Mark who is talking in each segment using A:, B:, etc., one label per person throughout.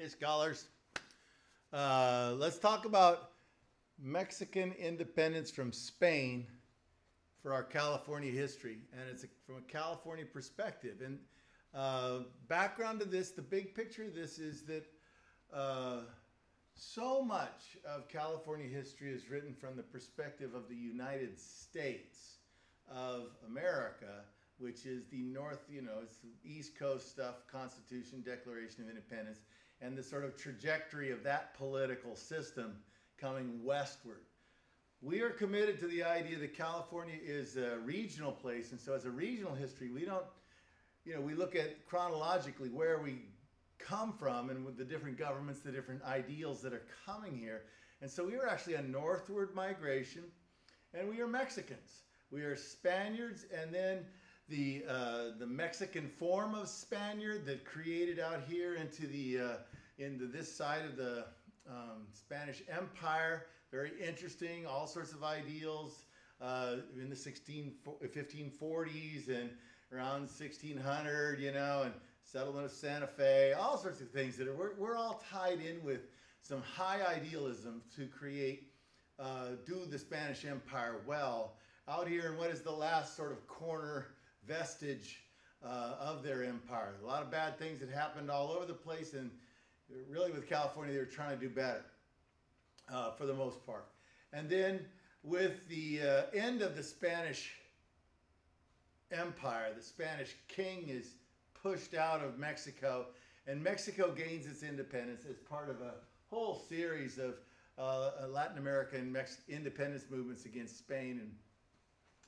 A: Hey, scholars. Uh, let's talk about Mexican independence from Spain for our California history, and it's a, from a California perspective. And uh, background to this, the big picture of this is that uh, so much of California history is written from the perspective of the United States of America, which is the North, you know, it's East Coast stuff, Constitution, Declaration of Independence, and the sort of trajectory of that political system coming westward. We are committed to the idea that California is a regional place, and so as a regional history, we don't, you know, we look at chronologically where we come from and with the different governments, the different ideals that are coming here. And so we are actually a northward migration, and we are Mexicans. We are Spaniards, and then the uh, the Mexican form of Spaniard that created out here into the uh, into this side of the um, Spanish Empire. Very interesting, all sorts of ideals uh, in the 16, 1540s and around 1600, you know, and settlement of Santa Fe, all sorts of things that are, we're, we're all tied in with some high idealism to create, uh, do the Spanish Empire well out here in what is the last sort of corner vestige uh, of their empire. A lot of bad things that happened all over the place, and really with California, they were trying to do better uh, for the most part. And then with the uh, end of the Spanish Empire, the Spanish king is pushed out of Mexico, and Mexico gains its independence as part of a whole series of uh, Latin American Mex- independence movements against Spain, and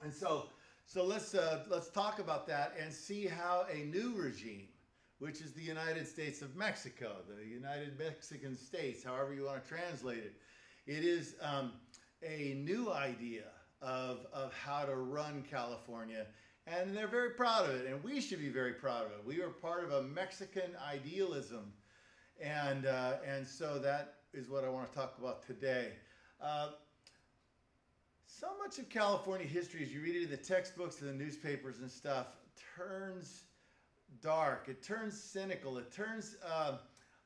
A: and so so let's uh, let's talk about that and see how a new regime, which is the United States of Mexico, the United Mexican States, however you want to translate it, it is um, a new idea of of how to run California and they're very proud of it, and we should be very proud of it. We are part of a Mexican idealism, and uh, and so that is what I want to talk about today. Uh, much of California history, as you read it in the textbooks and the newspapers and stuff, turns dark. It turns cynical. It turns. Uh,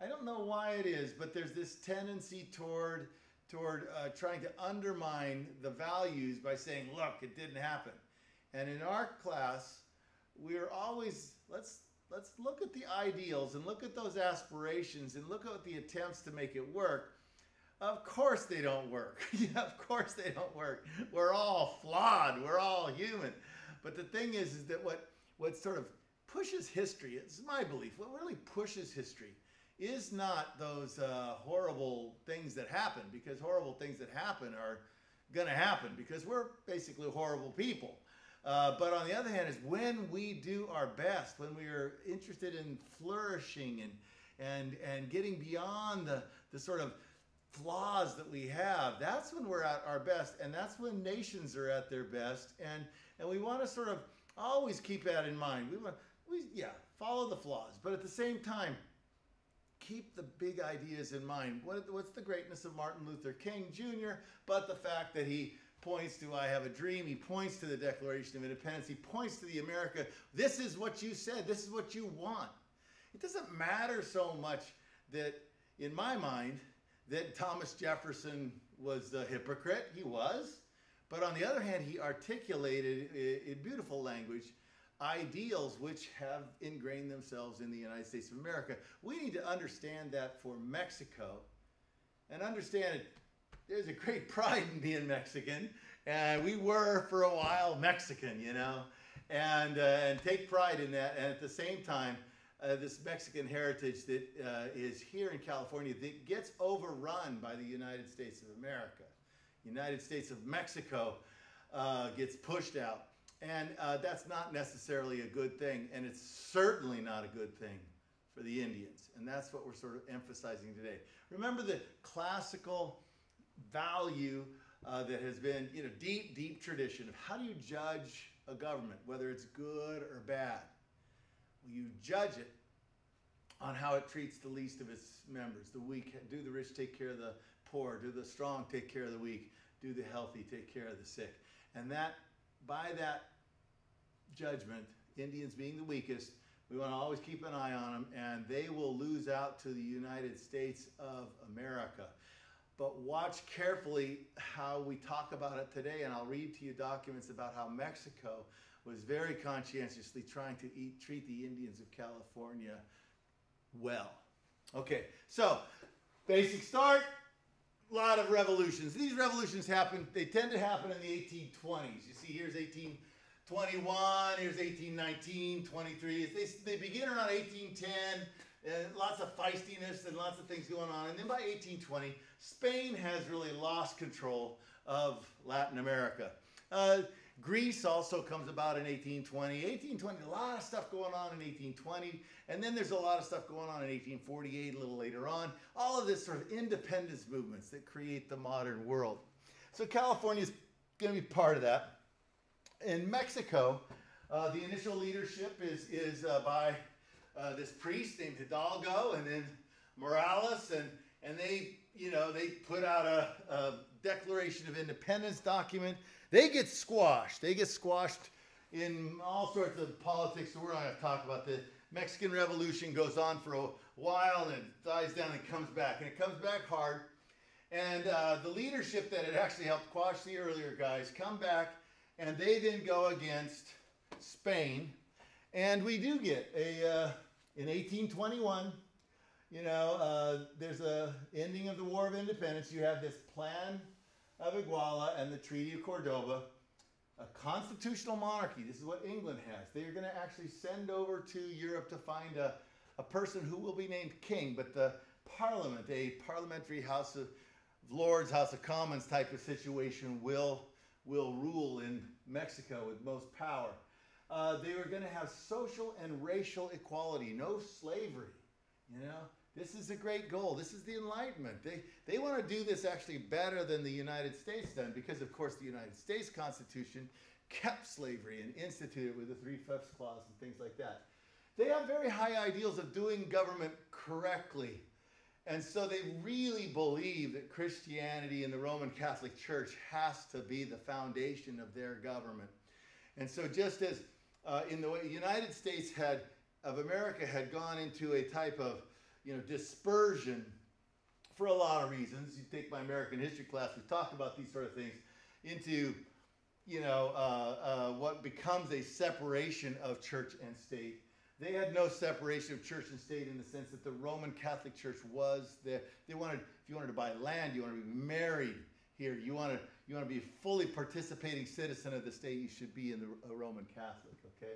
A: I don't know why it is, but there's this tendency toward toward uh, trying to undermine the values by saying, "Look, it didn't happen." And in our class, we're always let's let's look at the ideals and look at those aspirations and look at the attempts to make it work. Of course they don't work. yeah, of course they don't work. We're all flawed. We're all human. But the thing is, is that what what sort of pushes history, it's my belief, what really pushes history is not those uh, horrible things that happen, because horrible things that happen are going to happen because we're basically horrible people. Uh, but on the other hand, is when we do our best, when we are interested in flourishing and and and getting beyond the the sort of flaws that we have, that's when we're at our best, and that's when nations are at their best. And and we want to sort of always keep that in mind. We want we yeah follow the flaws, but at the same time keep the big ideas in mind. What, what's the greatness of Martin Luther King Jr., but the fact that he points to I have a dream. He points to the Declaration of Independence. He points to the America. This is what you said. This is what you want. It doesn't matter so much that, in my mind, that Thomas Jefferson was a hypocrite. He was. But on the other hand, he articulated in beautiful language ideals which have ingrained themselves in the United States of America. We need to understand that for Mexico and understand it there's a great pride in being Mexican. And we were for a while Mexican, you know, and, uh, and take pride in that. And at the same time, uh, this Mexican heritage that uh, is here in California that gets overrun by the United States of America. United States of Mexico uh, gets pushed out. And uh, that's not necessarily a good thing. And it's certainly not a good thing for the Indians. And that's what we're sort of emphasizing today. Remember the classical value uh, that has been, you know, deep, deep tradition of how do you judge a government, whether it's good or bad? You judge it on how it treats the least of its members. The weak, do the rich take care of the poor? Do the strong take care of the weak? Do the healthy take care of the sick? And that, by that judgment, Indians being the weakest, We want to always keep an eye on them, and they will lose out to the United States of America. But watch carefully how we talk about it today, and I'll read to you documents about how Mexico was very conscientiously trying to eat, treat the Indians of California well. Okay, so basic start, a lot of revolutions. These revolutions happen, they tend to happen in the 1820s. You see, here's 1821, here's 1819, 23. They, they begin around 1810, and lots of feistiness and lots of things going on. And then by 1820, Spain has really lost control of Latin America. Uh, Greece also comes about in 1820. 1820, a lot of stuff going on in 1820. And then there's a lot of stuff going on in 1848, a little later on. All of this sort of independence movements that create the modern world. So California is going to be part of that. In Mexico, uh, the initial leadership is, is uh, by uh, this priest named Hidalgo and then Morales. And, and they, you know, they put out a, a Declaration of Independence document they get squashed. They get squashed in all sorts of politics. So we're not going to talk about the Mexican Revolution goes on for a while and dies down and comes back. And it comes back hard. And uh, the leadership that had actually helped quash the earlier guys come back and they then go against Spain. And we do get a, uh, in 1821, you know, uh, there's a ending of the War of Independence. You have this plan of Iguala and the Treaty of Cordoba, a constitutional monarchy. This is what England has. They are going to actually send over to Europe to find a, a person who will be named king, but the parliament, a parliamentary House of Lords, House of Commons type of situation, will, will rule in Mexico with most power. Uh, they were going to have social and racial equality, no slavery. You know, this is a great goal. This is the Enlightenment. They, they want to do this actually better than the United States done because, of course, the United States Constitution kept slavery and instituted with the Three Fifths Clause and things like that. They have very high ideals of doing government correctly. And so they really believe that Christianity and the Roman Catholic Church has to be the foundation of their government. And so just as uh, in the way United States had of America had gone into a type of you know, dispersion for a lot of reasons. You take my American history class, we talked about these sort of things, into, you know, uh, uh, what becomes a separation of church and state. They had no separation of church and state in the sense that the Roman Catholic Church was there. They wanted, if you wanted to buy land, you wanted to be married here, you want to, you want to be a fully participating citizen of the state, you should be in the Roman Catholic, okay?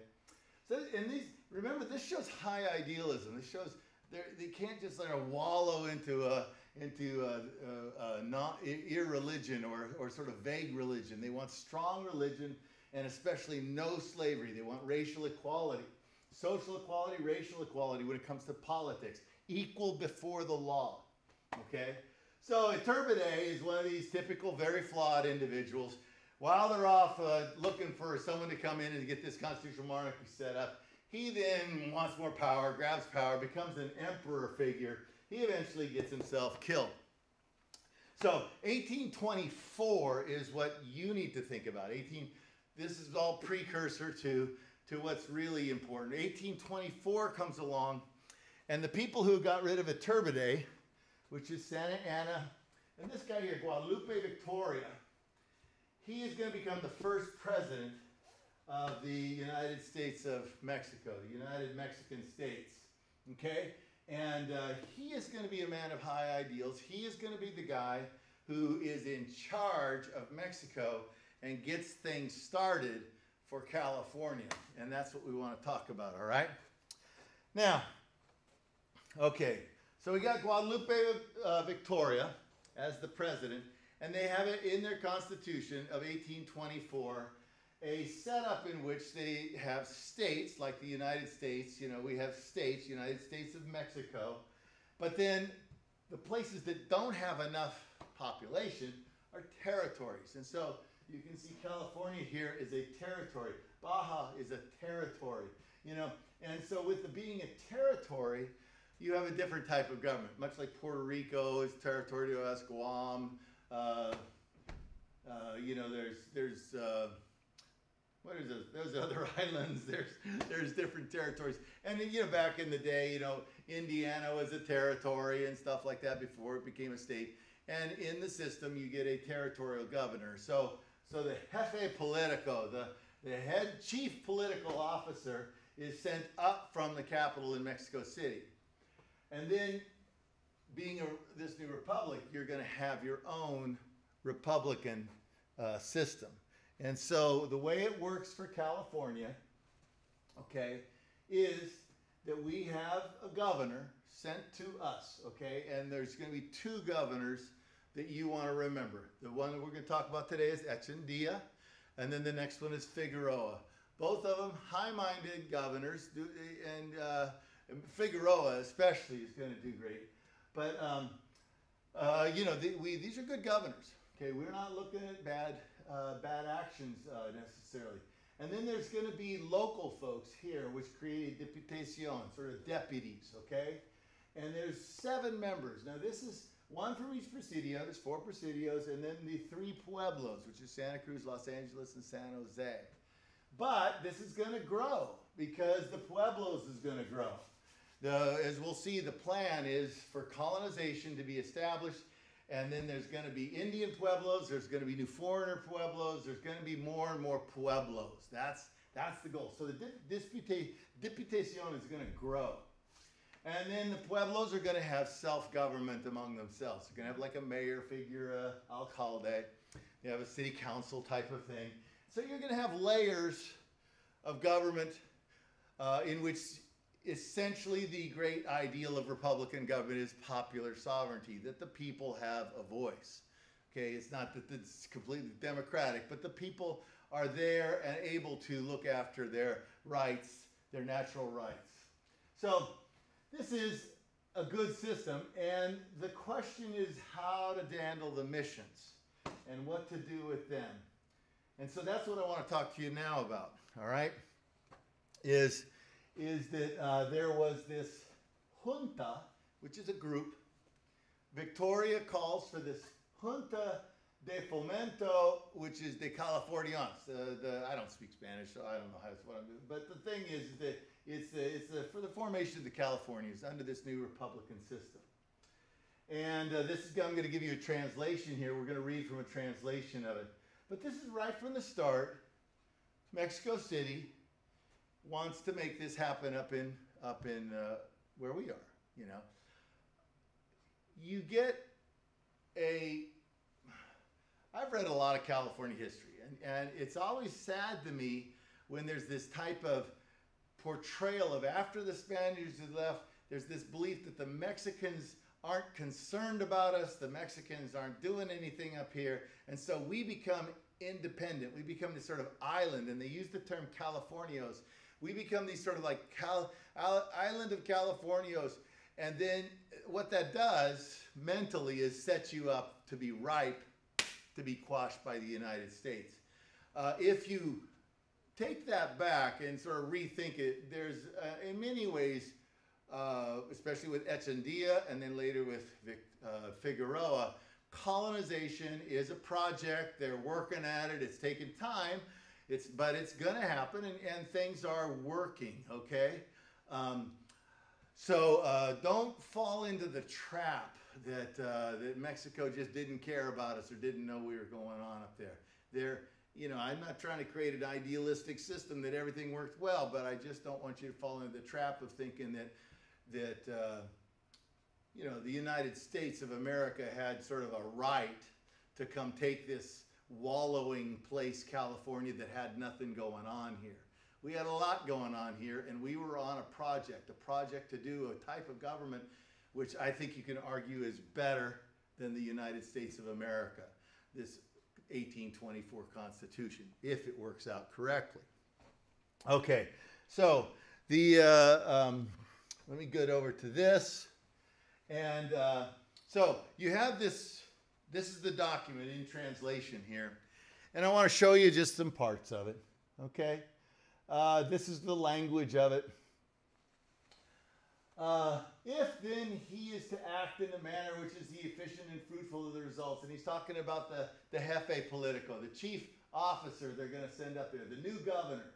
A: So, and these, remember, this shows high idealism. This shows they can not just sort of wallow into a into a, a, a not irreligion or, or sort of vague religion. They want strong religion and especially no slavery. They want racial equality, social equality, racial equality when it comes to politics, equal before the law. Okay? So Iturbide is one of these typical, very flawed individuals. While they're off uh, looking for someone to come in and get this constitutional monarchy set up, he then wants more power, grabs power, becomes an emperor figure. He eventually gets himself killed. So 1824 is what you need to think about. 18, this is all precursor to, to what's really important. 1824 comes along, and the people who got rid of Iturbide, which is Santa Anna, and this guy here, Guadalupe Victoria, he is going to become the first president of the United States of Mexico, the United Mexican States. Okay? And uh, he is going to be a man of high ideals. He is going to be the guy who is in charge of Mexico and gets things started for California. And that's what we want to talk about, all right? Now, okay, so we got Guadalupe uh, Victoria as the president, and they have it in their Constitution of 1824 a setup in which they have states like the United States, you know, we have states, United States of Mexico, but then the places that don't have enough population are territories. And so you can see California here is a territory. Baja is a territory, you know. And so with the being a territory, you have a different type of government, much like Puerto Rico is territory to us, Guam, uh, uh, you know, there's, there's, uh, what is those? Those other islands. There's there's different territories, and you know back in the day, you know Indiana was a territory and stuff like that before it became a state. And in the system, you get a territorial governor. So so the jefe politico, the the head chief political officer, is sent up from the capital in Mexico City, and then being a, this new republic, you're going to have your own republican uh, system. And so the way it works for California, okay, is that we have a governor sent to us, okay, and there's going to be two governors that you want to remember. The one that we're going to talk about today is Echeandia, and then the next one is Figueroa. Both of them high-minded governors, and uh, Figueroa especially is going to do great. But um, uh, you know, the, we these are good governors. Okay, we're not looking at bad uh, bad actions uh, necessarily. And then there's going to be local folks here, which created a deputacion, sort of deputies, okay? And there's seven members. Now, this is one from each presidio. There's four presidios, and then the three pueblos, which is Santa Cruz, Los Angeles, and San Jose. But this is going to grow because the pueblos is going to grow. The, as we'll see, the plan is for colonization to be established and then there's going to be Indian pueblos. There's going to be new foreigner pueblos. There's going to be more and more pueblos. That's that's the goal. So the deputacion is going to grow. And then the pueblos are going to have self-government among themselves. They're going to have like a mayor figure, a alcalde. You have a city council type of thing. So you're going to have layers of government uh, in which essentially the great ideal of Republican government is popular sovereignty, that the people have a voice. Okay, it's not that it's completely democratic, but the people are there and able to look after their rights, their natural rights. So this is a good system, and the question is how to handle the missions and what to do with them. And so that's what I want to talk to you now about, all right? Is is that uh, there was this junta, which is a group. Victoria calls for this junta de fomento, which is de Californians. Uh, the, I don't speak Spanish, so I don't know how what I'm doing. But the thing is that it's, uh, it's uh, for the formation of the Californias under this new Republican system. And uh, this is, I'm going to give you a translation here. We're going to read from a translation of it. But this is right from the start. Mexico City, wants to make this happen up in up in uh, where we are. You know, you get a. I've read a lot of California history, and, and it's always sad to me when there's this type of portrayal of after the Spaniards had left, there's this belief that the Mexicans aren't concerned about us, the Mexicans aren't doing anything up here, and so we become independent. We become this sort of island, and they use the term Californios we become these sort of like Cal, island of Californios. And then what that does mentally is set you up to be ripe to be quashed by the United States. Uh, if you take that back and sort of rethink it, there's uh, in many ways, uh, especially with Echeandia and then later with Vic, uh, Figueroa, colonization is a project. They're working at it. It's taking time. It's, but it's going to happen, and, and things are working, okay? Um, so uh, don't fall into the trap that, uh, that Mexico just didn't care about us or didn't know we were going on up there. They're, you know, I'm not trying to create an idealistic system that everything worked well, but I just don't want you to fall into the trap of thinking that, that uh, you know, the United States of America had sort of a right to come take this wallowing place, California, that had nothing going on here. We had a lot going on here, and we were on a project, a project to do a type of government which I think you can argue is better than the United States of America, this 1824 Constitution, if it works out correctly. Okay, so the uh, um, let me get over to this, and uh, so you have this this is the document in translation here. And I want to show you just some parts of it. Okay? Uh, this is the language of it. Uh, if then he is to act in a manner which is the efficient and fruitful of the results, and he's talking about the, the jefe politico, the chief officer they're going to send up there, the new governor.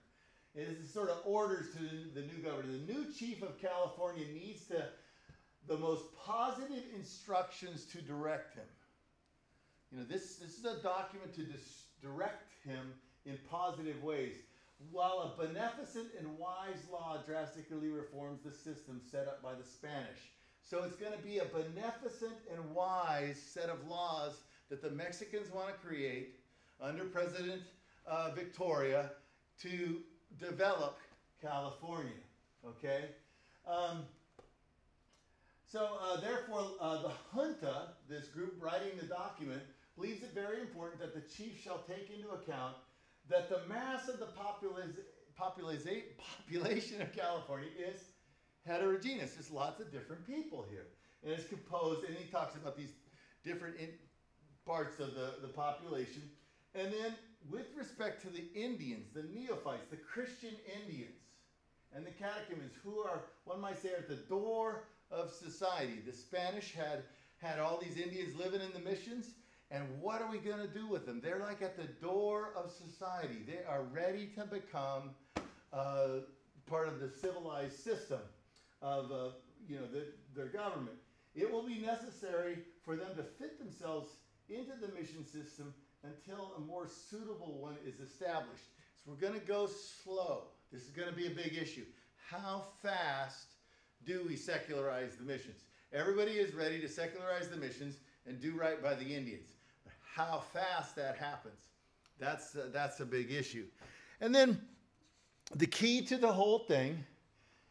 A: It is sort of orders to the new governor. The new chief of California needs to the most positive instructions to direct him. You know, this, this is a document to dis- direct him in positive ways, while a beneficent and wise law drastically reforms the system set up by the Spanish. So it's going to be a beneficent and wise set of laws that the Mexicans want to create under President uh, Victoria to develop California. Okay? Um, so, uh, therefore, uh, the junta, this group writing the document, believes it very important that the chief shall take into account that the mass of the population of California is heterogeneous. There's lots of different people here. And it's composed, and he talks about these different parts of the, the population. And then, with respect to the Indians, the neophytes, the Christian Indians, and the catechumens, who are, one might say, at the door of society. The Spanish had, had all these Indians living in the missions, and what are we going to do with them? They're like at the door of society. They are ready to become uh, part of the civilized system of uh, you know the, their government. It will be necessary for them to fit themselves into the mission system until a more suitable one is established. So we're going to go slow. This is going to be a big issue. How fast do we secularize the missions? Everybody is ready to secularize the missions and do right by the Indians how fast that happens. That's, uh, that's a big issue. And then the key to the whole thing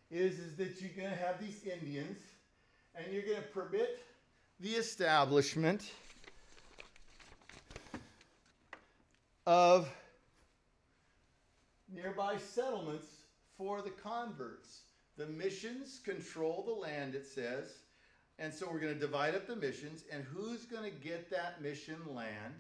A: is, is that you're going to have these Indians and you're going to permit the establishment of nearby settlements for the converts. The missions control the land, it says, and so we're going to divide up the missions, and who's going to get that mission land?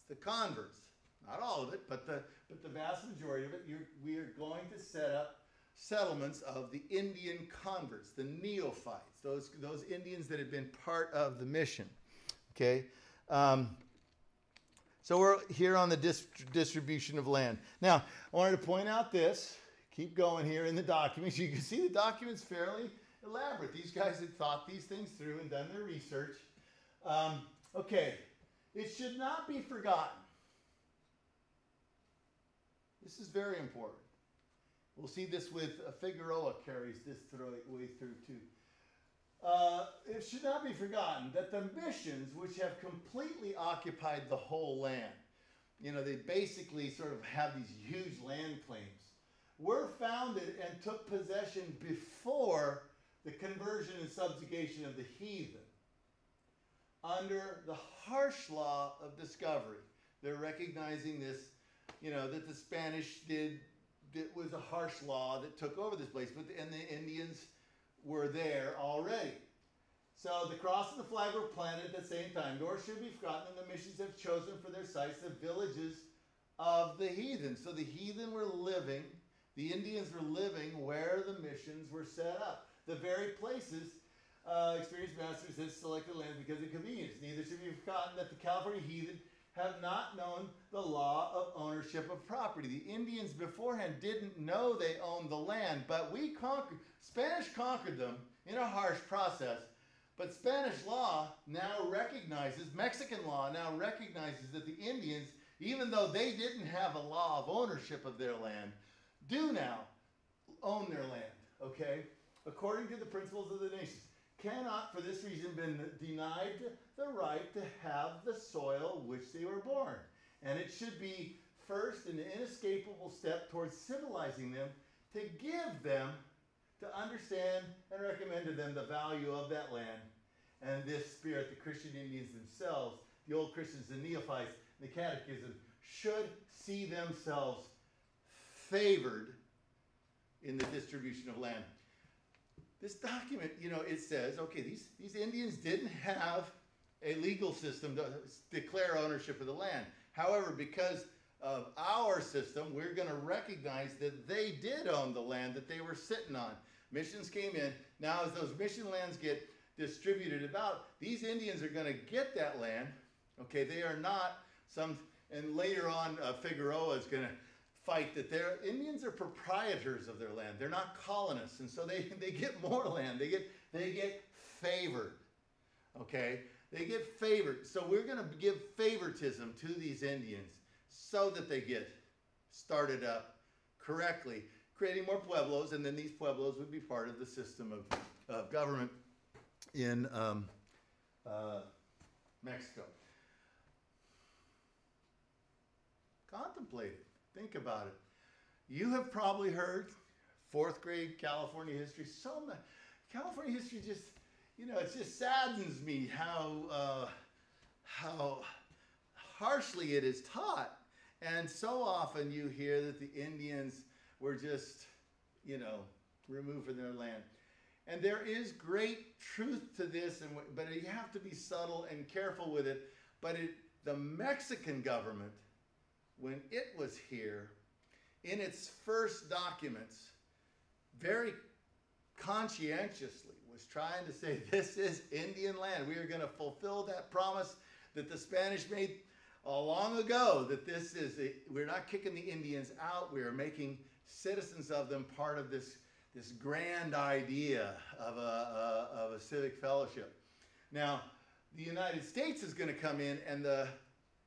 A: It's the converts. Not all of it, but the, but the vast majority of it. we are going to set up settlements of the Indian converts, the neophytes, those, those Indians that had been part of the mission. Okay? Um, so we're here on the dist- distribution of land. Now, I wanted to point out this. Keep going here in the documents. You can see the documents fairly elaborate. These guys had thought these things through and done their research. Um, okay, it should not be forgotten. This is very important. We'll see this with uh, Figueroa carries this through, way through too. Uh, it should not be forgotten that the missions, which have completely occupied the whole land, you know, they basically sort of have these huge land claims, were founded and took possession before the conversion and subjugation of the heathen under the harsh law of discovery. They're recognizing this, you know, that the Spanish did, it was a harsh law that took over this place, but and the Indians were there already. So the cross and the flag were planted at the same time, nor should be forgotten that the missions have chosen for their sites the villages of the heathen. So the heathen were living, the Indians were living where the missions were set up the very places uh, experienced masters had selected land because of convenience. Neither should be forgotten that the California heathen have not known the law of ownership of property. The Indians beforehand didn't know they owned the land, but we conquered, Spanish conquered them in a harsh process. But Spanish law now recognizes, Mexican law now recognizes that the Indians, even though they didn't have a law of ownership of their land, do now own their land, okay? According to the principles of the nations, cannot for this reason be denied the right to have the soil which they were born. And it should be first an inescapable step towards civilizing them to give them to understand and recommend to them the value of that land. And this spirit, the Christian Indians themselves, the old Christians, the neophytes, the catechism, should see themselves favored in the distribution of land this document, you know, it says, okay, these, these Indians didn't have a legal system to declare ownership of the land. However, because of our system, we're going to recognize that they did own the land that they were sitting on. Missions came in. Now, as those mission lands get distributed about, these Indians are going to get that land. Okay, they are not some and later on, uh, Figueroa is going to fight that their Indians are proprietors of their land. They're not colonists, and so they, they get more land. They get they get favored. Okay, they get favored. So we're going to give favoritism to these Indians so that they get started up correctly, creating more pueblos, and then these pueblos would be part of the system of, of government in um, uh, Mexico. Contemplate it. Think about it. You have probably heard fourth grade California history. So much. California history just, you know, it just saddens me how uh, how harshly it is taught. And so often you hear that the Indians were just, you know, removed from their land. And there is great truth to this, and but you have to be subtle and careful with it. But it, the Mexican government when it was here, in its first documents, very conscientiously was trying to say, This is Indian land. We are going to fulfill that promise that the Spanish made a long ago that this is, a, we're not kicking the Indians out, we are making citizens of them part of this, this grand idea of a, a of a civic fellowship. Now, the United States is going to come in and the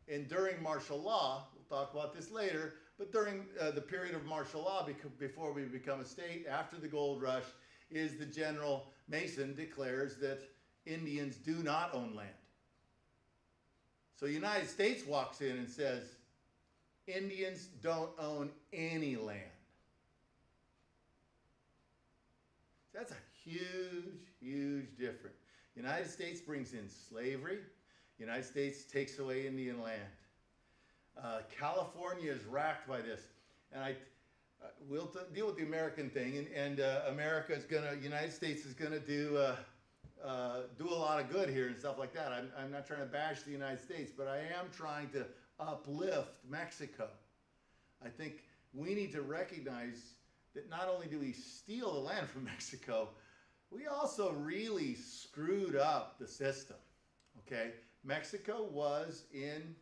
A: and during martial law, talk about this later, but during uh, the period of martial law, before we become a state, after the gold rush, is the General Mason declares that Indians do not own land. So United States walks in and says, Indians don't own any land. That's a huge, huge difference. United States brings in slavery. United States takes away Indian land. Uh, California is racked by this, and I uh, we'll t- deal with the American thing, and, and uh, America is gonna, United States is gonna do uh, uh, do a lot of good here and stuff like that. I'm, I'm not trying to bash the United States, but I am trying to uplift Mexico. I think we need to recognize that not only do we steal the land from Mexico, we also really screwed up the system. Okay, Mexico was in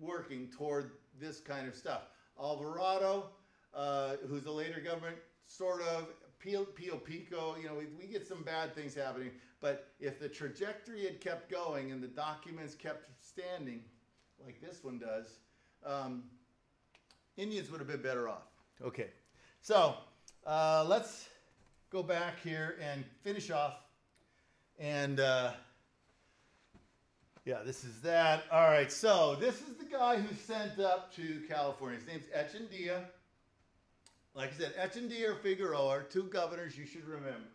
A: working toward this kind of stuff. Alvarado, uh, who's the later government, sort of, Pio, Pio Pico, you know, we, we get some bad things happening. But if the trajectory had kept going and the documents kept standing, like this one does, um, Indians would have been better off. Okay, so uh, let's go back here and finish off. And uh, yeah, this is that. All right, so this is the guy who's sent up to California. His name's Echeandía. Like I said, Echeandía or Figueroa are two governors you should remember.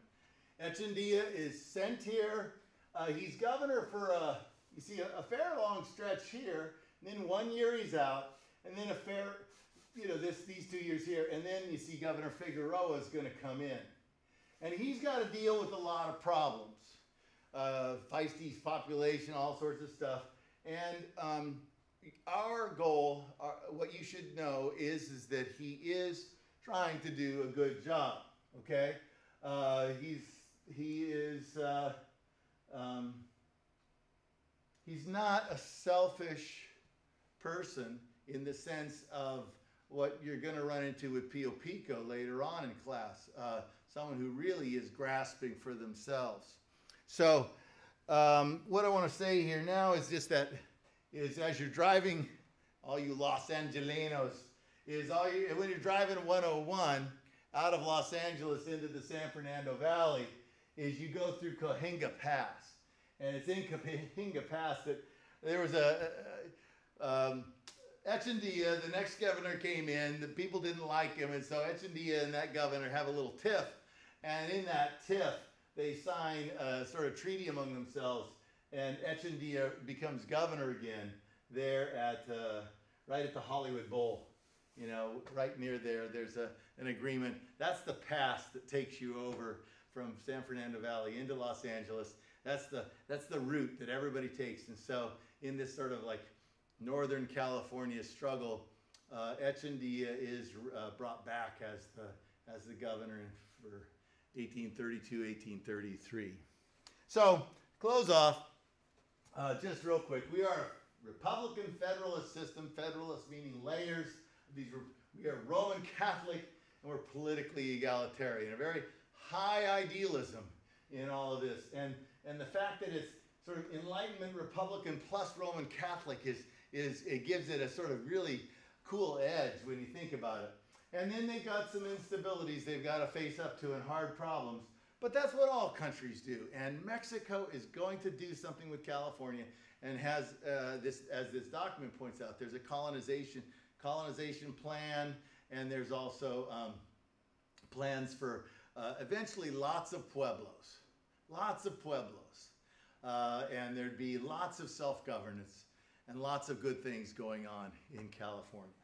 A: Echeandía is sent here. Uh, he's governor for a, you see, a, a fair long stretch here. And then one year he's out, and then a fair, you know, this these two years here, and then you see Governor Figueroa is going to come in, and he's got to deal with a lot of problems uh, feisty population, all sorts of stuff. And um, our goal, our, what you should know, is is that he is trying to do a good job. Okay, uh, he's he is uh, um, he's not a selfish person in the sense of what you're going to run into with Pio Pico later on in class. Uh, someone who really is grasping for themselves. So, um, what I want to say here now is just that is as you're driving, all you Los Angelenos, is all you, when you're driving 101 out of Los Angeles into the San Fernando Valley, is you go through Cahuenga Pass, and it's in Cahuenga Pass that there was a, um, Echeandía, the next governor came in. The people didn't like him, and so Echeandía and that governor have a little tiff. And in that tiff, they sign a sort of treaty among themselves, and Echeandía becomes governor again there at uh, right at the Hollywood Bowl. You know, right near there, there's a, an agreement. That's the pass that takes you over from San Fernando Valley into Los Angeles. That's the that's the route that everybody takes. And so, in this sort of like Northern California struggle, uh, is uh, brought back as the as the governor for 1832, 1833. So, close off, uh, just real quick. We are Republican Federalist system, Federalist meaning layers. These we are Roman Catholic and we're politically egalitarian. A very high idealism in all of this. And, and the fact that it's sort of Enlightenment Republican plus Roman Catholic is, is it gives it a sort of really cool edge when you think about it. And then they've got some instabilities they've got to face up to and hard problems. But that's what all countries do. And Mexico is going to do something with California and has uh, this, as this document points out, there's a colonization colonization plan, and there's also um, plans for uh, eventually lots of pueblos, lots of pueblos, uh, and there'd be lots of self-governance and lots of good things going on in California.